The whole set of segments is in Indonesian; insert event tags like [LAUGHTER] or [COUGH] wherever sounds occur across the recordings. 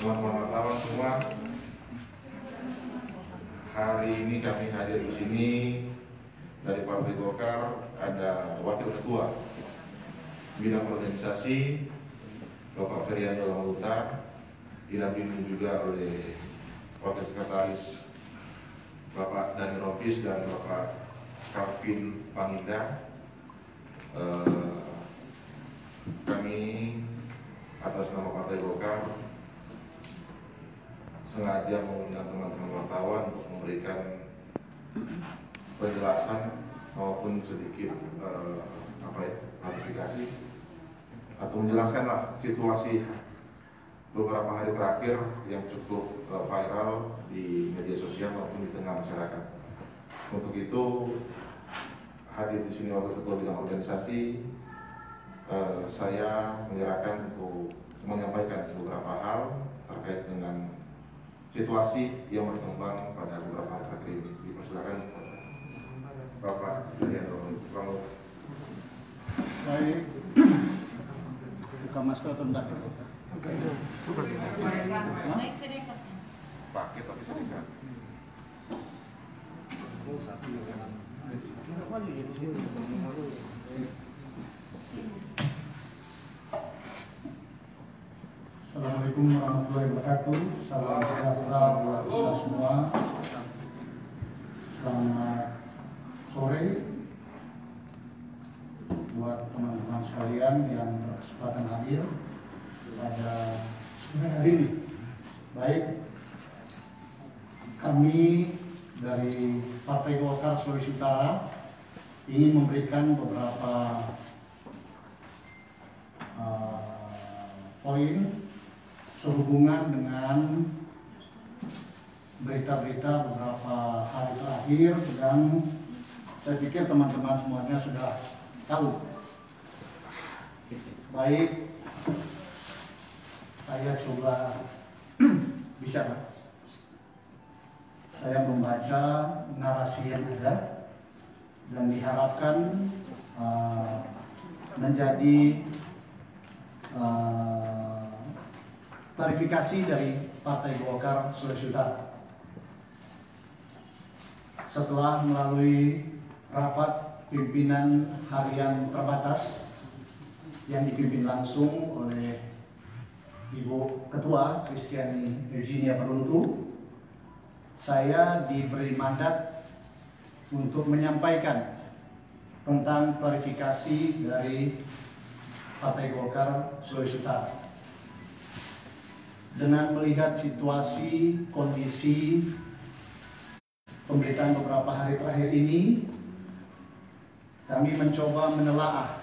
teman-teman wartawan semua. Hari ini kami hadir di sini dari Partai Golkar ada Wakil Ketua bidang organisasi Bapak Feriano Lamaluta didampingi juga oleh Wakil Sekretaris Bapak Dani Rompis dan Bapak Calvin Panginda. Eh, kami atas nama Partai Golkar sengaja mengundang teman-teman wartawan untuk memberikan penjelasan maupun sedikit eh, apa ya klarifikasi atau menjelaskanlah situasi beberapa hari terakhir yang cukup eh, viral di media sosial maupun di tengah masyarakat. Untuk itu hadir di sini wakil ketua bidang organisasi eh, saya menyerahkan untuk menyampaikan beberapa hal terkait dengan situasi yang berkembang pada beberapa hari terakhir ini. Dipersilakan Bapak Juliano Pramono. Baik. Buka masker atau enggak? Naik sedekah. Pakai tapi sedikit. Assalamualaikum warahmatullahi wabarakatuh. Salam sejahtera buat kita semua. Selamat sore buat teman-teman sekalian yang berkesempatan hadir pada hari ini. Baik, kami dari Partai Golkar Sulawesi Utara ingin memberikan beberapa uh, poin sehubungan dengan berita-berita beberapa hari terakhir dan saya pikir teman-teman semuanya sudah tahu. Baik, saya coba [CLEARS THROAT] bisa Pak? Saya membaca narasi yang ada dan diharapkan uh, menjadi uh, klarifikasi dari Partai Golkar Sulawesi Utara. Setelah melalui rapat pimpinan harian terbatas yang dipimpin langsung oleh Ibu Ketua Kristiani Eugenia Peruntu, saya diberi mandat untuk menyampaikan tentang klarifikasi dari Partai Golkar Sulawesi Utara. Dengan melihat situasi, kondisi pemberitaan beberapa hari terakhir ini, kami mencoba menelaah,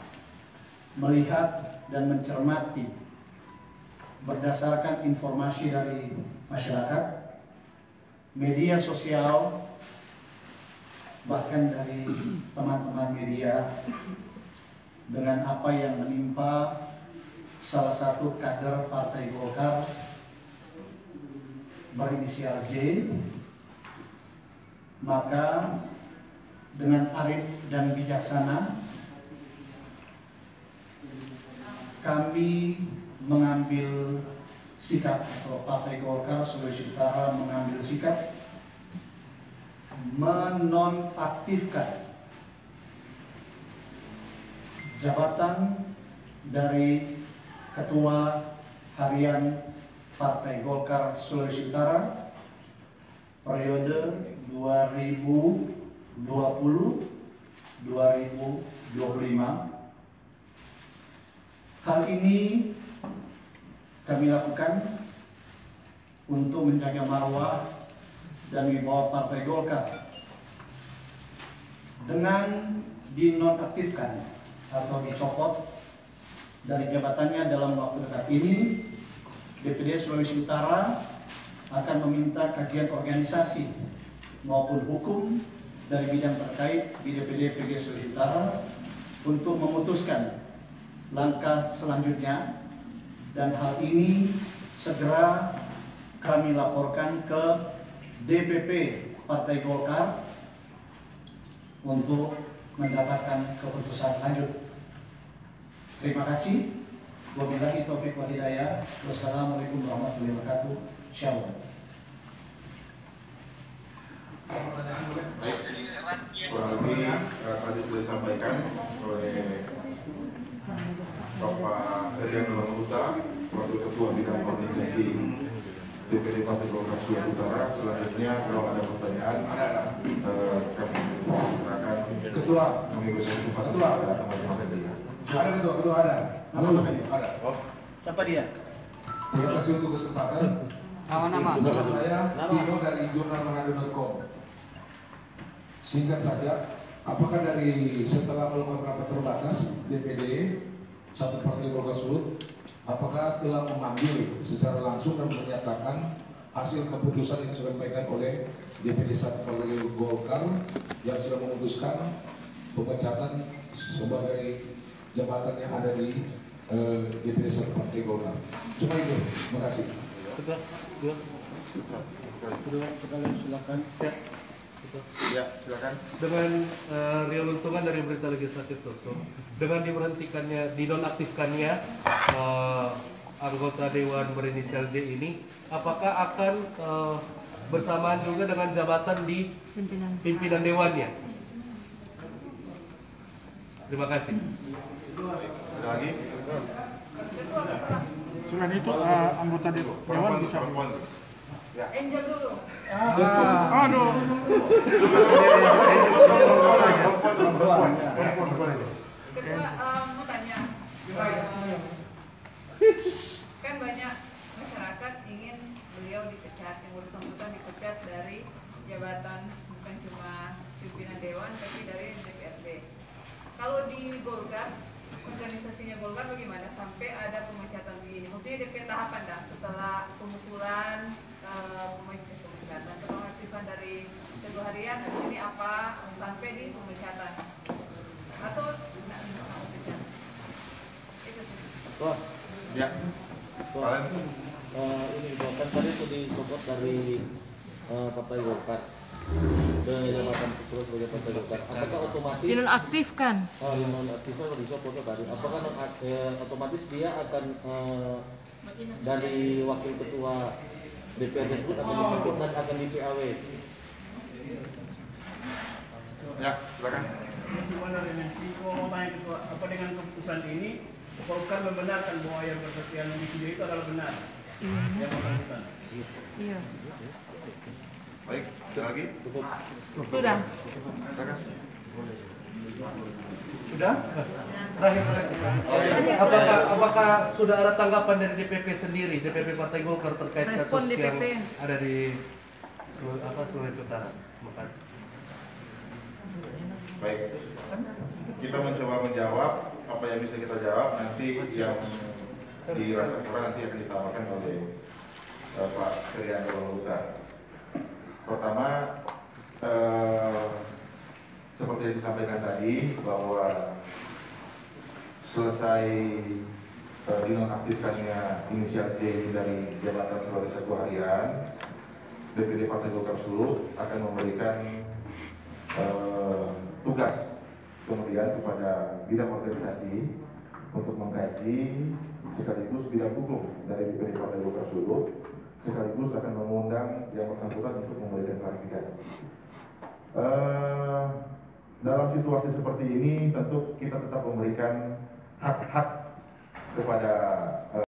melihat dan mencermati berdasarkan informasi dari masyarakat, media sosial, bahkan dari teman-teman media dengan apa yang menimpa salah satu kader Partai Golkar berinisial J maka dengan arif dan bijaksana kami mengambil sikap atau Partai Golkar Sulawesi Utara mengambil sikap menonaktifkan jabatan dari Ketua Harian Partai Golkar Sulawesi Utara periode 2020-2025. Hal ini kami lakukan untuk menjaga marwah dan wibawa Partai Golkar dengan dinonaktifkan atau dicopot dari jabatannya dalam waktu dekat ini. DPD Sulawesi Utara akan meminta kajian organisasi maupun hukum dari bidang terkait di DPD PG Sulawesi Utara untuk memutuskan langkah selanjutnya dan hal ini segera kami laporkan ke DPP Partai Golkar untuk mendapatkan keputusan lanjut. Terima kasih. Wabillahi taufiq wal hidayah. Wassalamualaikum warahmatullahi wabarakatuh. Shalom. Baik, kurang lebih eh, tadi sudah disampaikan oleh Herian Nusa, Wakil Ketua Bidang Organisasi DPD Partai Golkar Sulawesi Utara. Selanjutnya kalau ada pertanyaan, eh, kami silakan Ketua, kami beri kesempatan Ketua. kepada teman-teman media. ada ketua, ketua ada. Halo. Ada. Oh, Siapa dia? Terima kasih untuk kesempatan. Nama-nama. Nama saya Dino dari jurnalmanado.com. Singkat saja, apakah dari setelah melakukan rapat terbatas DPD satu partai Golkar Sulut, apakah telah memanggil secara langsung dan menyatakan hasil keputusan yang sudah disampaikan oleh DPD satu partai Golkar yang sudah memutuskan pemecatan sebagai jabatan yang ada di eh, DPD satu partai Golkar. Cuma itu, terima kasih. ya silakan. dengan eh, real untungan dari berita legislatif Toto dengan diberhentikannya dinonaktifkannya eh, anggota dewan berinisial J ini apakah akan eh, bersamaan juga dengan jabatan di Pimpinan. pimpinan dewannya terima kasih Ada lagi? Selain itu eh, anggota dewan bisa. perempuan. Ya. Angel dulu. Aduh. Perempuan, perempuan, perempuan itu. Kedua, mau tanya. Em, kan banyak masyarakat ingin beliau dipecat, yang bersangkutan dipecat dari jabatan bukan cuma pimpinan dewan, tapi dari DPRD. Kalau di Golkar, organisasinya Golkar bagaimana sampai ada pemecatan begini? Maksudnya DP tahapan dah setelah pengusulan eh, pemecatan pemecatan penonaktifan dari ketua harian habis ini apa sampai di pemecatan atau tidak bisa pemecat? Itu sih. Wah, Ya. Kalian eh, ini Golkar tadi itu dicopot dari eh, Partai Golkar ke jabatan terus sebagai Partai Golkar. Apakah otomatis Dinonaktifkan. Oh, yang nonaktifkan kalau dicopot tuh tadi. Apakah eh, otomatis dia akan eh, dari wakil ketua DPR tersebut akan dan akan di PAW. ya, silakan. Bagaimana apa dengan keputusan ini Golkar membenarkan bahwa yang bersekian di video itu adalah benar yang bersangkutan. Iya. Baik, ada lagi? Cukup. Sudah. Sudah terakhir apakah apakah sudah ada tanggapan dari DPP sendiri DPP Partai Golkar terkait Respon kasus yang DPP. ada di apa Sulawesi Utara Terima kasih. Baik. Kita mencoba menjawab apa yang bisa kita jawab nanti yang dirasa kurang nanti akan ditambahkan oleh eh, Pak Krian Utara. Pertama, eh, seperti yang disampaikan tadi bahwa selesai eh, dinonaktifkannya inisial J dari jabatan sebagai ketua harian, DPD Partai Golkar Sulut akan memberikan eh, tugas kemudian kepada bidang organisasi untuk mengkaji sekaligus bidang hukum dari DPD Partai Golkar Sulut sekaligus akan mengundang yang bersangkutan untuk memberikan klarifikasi. Eh, dalam situasi seperti ini tentu kita tetap memberikan hak-hak kepada eh,